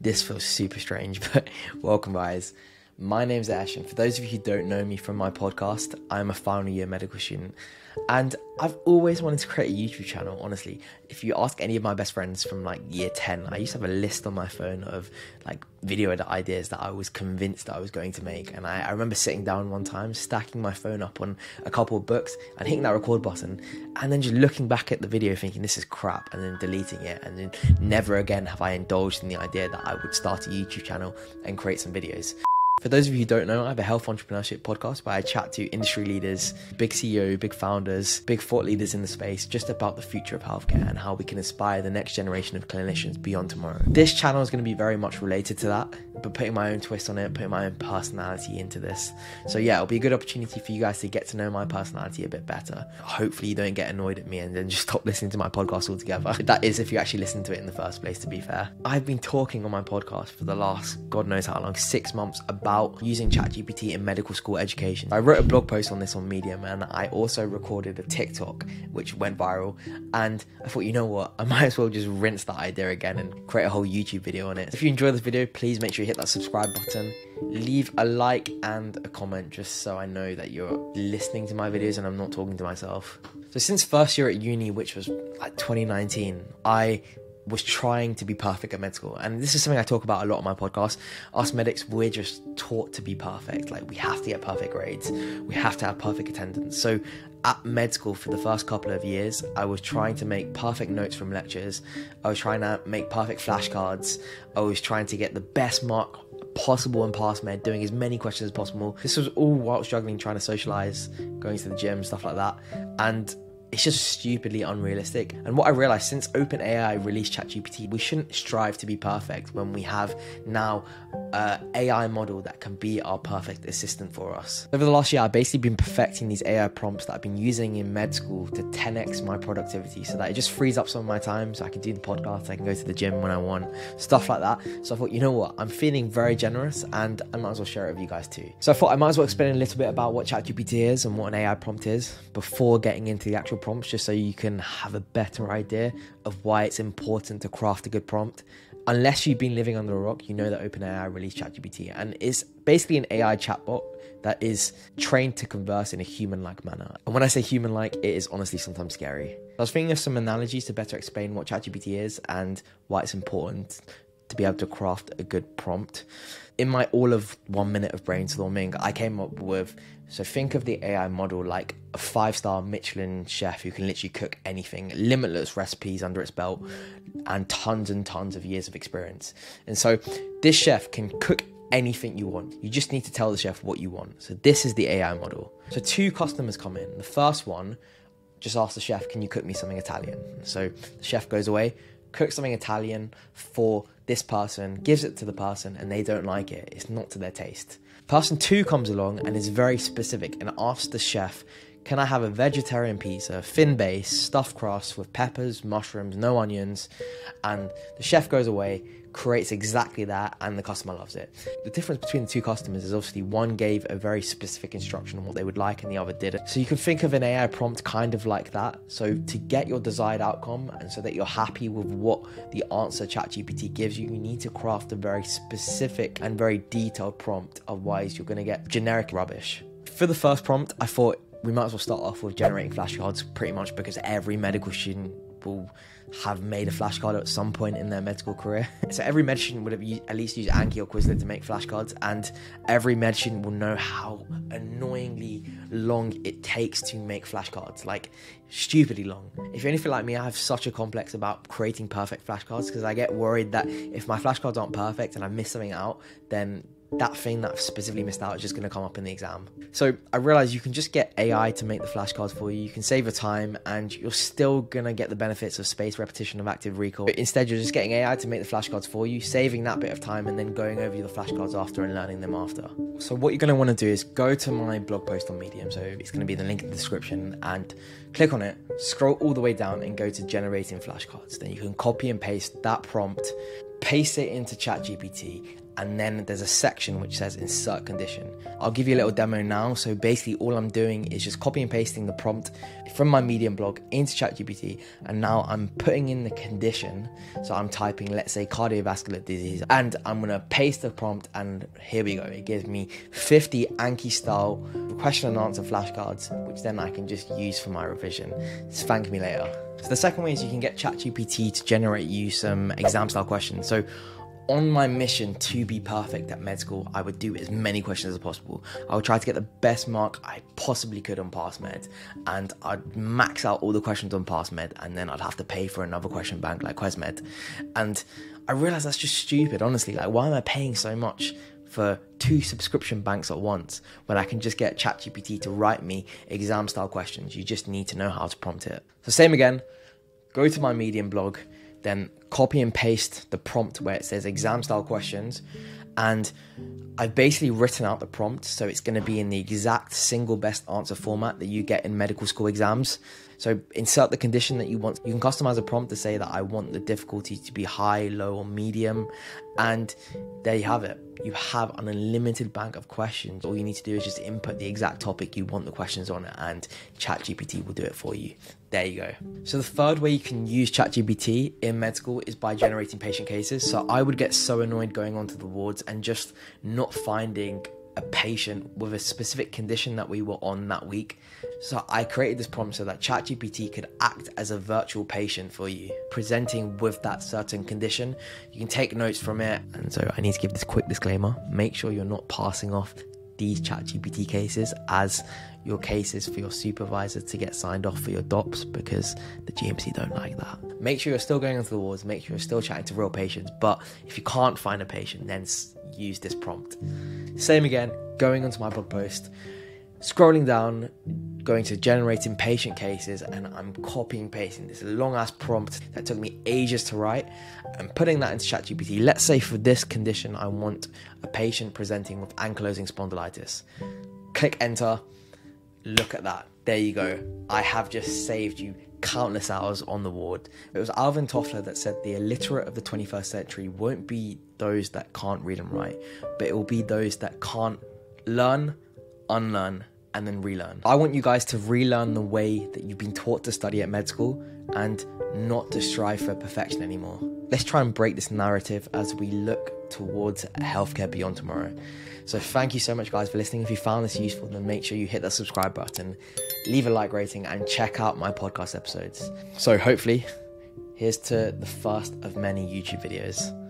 This feels super strange, but welcome, guys. My name's Esh, and for those of you who don't know me from my podcast, I'm a final year medical student. And I've always wanted to create a YouTube channel, honestly. If you ask any of my best friends from like year 10, I used to have a list on my phone of like video ideas that I was convinced I was going to make. And I, I remember sitting down one time, stacking my phone up on a couple of books and hitting that record button, and then just looking back at the video thinking, this is crap, and then deleting it. And then never again have I indulged in the idea that I would start a YouTube channel and create some videos. For those of you who don't know, I have a health entrepreneurship podcast where I chat to industry leaders, big CEO, big founders, big thought leaders in the space just about the future of healthcare and how we can inspire the next generation of clinicians beyond tomorrow. This channel is going to be very much related to that, but putting my own twist on it, putting my own personality into this. So yeah, it'll be a good opportunity for you guys to get to know my personality a bit better. Hopefully you don't get annoyed at me and then just stop listening to my podcast altogether. That is if you actually listen to it in the first place, to be fair. I've been talking on my podcast for the last God knows how long, six months about using ChatGPT in medical school education. I wrote a blog post on this on Medium and I also recorded a TikTok which went viral. And I thought, you know what, I might as well just rinse that idea again and create a whole YouTube video on it. If you enjoyed this video, please make sure you hit that subscribe button, leave a like and a comment just so I know that you're listening to my videos and I'm not talking to myself. So since first year at uni, which was like 2019, I was trying to be perfect at med school. And this is something I talk about a lot on my podcast. Us medics, we're just taught to be perfect. Like, we have to get perfect grades, we have to have perfect attendance. So, at med school for the first couple of years, I was trying to make perfect notes from lectures. I was trying to make perfect flashcards. I was trying to get the best mark possible in pass med, doing as many questions as possible. This was all while struggling, trying to socialize, going to the gym, stuff like that. And it's just stupidly unrealistic. And what I realized since OpenAI released ChatGPT, we shouldn't strive to be perfect when we have now an AI model that can be our perfect assistant for us. Over the last year, I've basically been perfecting these AI prompts that I've been using in med school to 10x my productivity so that it just frees up some of my time so I can do the podcast, I can go to the gym when I want, stuff like that. So I thought, you know what, I'm feeling very generous and I might as well share it with you guys too. So I thought I might as well explain a little bit about what ChatGPT is and what an AI prompt is before getting into the actual prompts, just so you can have a better idea of why it's important to craft a good prompt unless you've been living under a rock, you know that OpenAI released ChatGPT and it's basically an AI chatbot that is trained to converse in a human like manner. And when I say human like, it is honestly sometimes scary. I was thinking of some analogies to better explain what ChatGPT is and why it's important to be able to craft a good prompt. In my all of one minute of brainstorming, I came up with so think of the AI model like a five star Michelin chef who can literally cook anything, limitless recipes under its belt, and tons and tons of years of experience. And so this chef can cook anything you want. You just need to tell the chef what you want. So this is the AI model. So two customers come in. The first one just asks the chef, Can you cook me something Italian? So the chef goes away, cooks something Italian for this person, gives it to the person, and they don't like it. It's not to their taste. Person two comes along and is very specific and asks the chef, Can I have a vegetarian pizza, thin base, stuffed crust with peppers, mushrooms, no onions? And the chef goes away, creates exactly that, and the customer loves it. The difference between the two customers is obviously one gave a very specific instruction on what they would like, and the other didn't. So you can think of an AI prompt kind of like that. So to get your desired outcome, and so that you're happy with what the answer ChatGPT gives you, you need to craft a very specific and very detailed prompt. Otherwise, you're going to get generic rubbish. For the first prompt, I thought we might as well start off with generating flashcards pretty much because every medical student will have made a flashcard at some point in their medical career. So every med student would have at least used Anki or Quizlet to make flashcards, and every med student will know how annoyingly long it takes to make flashcards. Like stupidly long. If you're anything like me, I have such a complex about creating perfect flashcards because I get worried that if my flashcards aren't perfect and I miss something out, then that thing that I've specifically missed out is just going to come up in the exam. So I realized you can just get AI to make the flashcards for you. You can save your time and you're still going to get the benefits of spaced repetition of active recall. But instead, you're just getting AI to make the flashcards for you, saving that bit of time and then going over the flashcards after and learning them after. So what you're going to want to do is go to my blog post on Medium. So it's going to be the link in the description and click on it, scroll all the way down and go to generating flashcards. Then you can copy and paste that prompt, paste it into ChatGPT and then there's a section which says insert condition. I'll give you a little demo now. So basically, all I'm doing is just copy and pasting the prompt from my Medium blog into ChatGPT, and now I'm putting in the condition. So I'm typing, let's say, cardiovascular disease, and I'm gonna paste the prompt, and here we go. It gives me 50 Anki style question and answer flashcards, which then I can just use for my revision. Thank me later. So the second way is you can get ChatGPT to generate you some exam style questions. So on my mission to be perfect at med school, I would do as many questions as possible. I would try to get the best mark I possibly could on Pass Med, and I'd max out all the questions on Pass Med, and then I'd have to pay for another question bank like Quesmed. And I realized that's just stupid, honestly. Like, why am I paying so much for two subscription banks at once when I can just get ChatGPT to write me exam style questions? You just need to know how to prompt it. So, same again, go to my Medium blog then copy and paste the prompt where it says exam style questions and I've basically written out the prompt so it's going to be in the exact single best answer format that you get in medical school exams. So insert the condition that you want. You can customize a prompt to say that I want the difficulty to be high, low, or medium, and there you have it. You have an unlimited bank of questions. All you need to do is just input the exact topic you want the questions on, and ChatGPT will do it for you. There you go. So the third way you can use ChatGPT in med school is by generating patient cases. So I would get so annoyed going onto the wards and just not finding a patient with a specific condition that we were on that week. So I created this prompt so that ChatGPT could act as a virtual patient for you, presenting with that certain condition. You can take notes from it. And so I need to give this quick disclaimer. Make sure you're not passing off these ChatGPT cases as your cases for your supervisor to get signed off for your DOPS because the GMC don't like that. Make sure you're still going into the wards, make sure you're still chatting to real patients, but if you can't find a patient, then use this prompt. Same again, going onto my blog post, scrolling down, going to generating patient cases, and I'm copying pasting this long ass prompt that took me ages to write and putting that into ChatGPT. Let's say for this condition, I want a patient presenting with ankylosing spondylitis. Click enter Look at that. There you go. I have just saved you countless hours on the ward. It was Alvin Toffler that said the illiterate of the 21st century won't be those that can't read and write, but it will be those that can't learn, unlearn, and then relearn. I want you guys to relearn the way that you've been taught to study at med school and not to strive for perfection anymore. Let's try and break this narrative as we look towards healthcare beyond tomorrow. So, thank you so much, guys, for listening. If you found this useful, then make sure you hit that subscribe button, leave a like rating, and check out my podcast episodes. So, hopefully, here's to the first of many YouTube videos.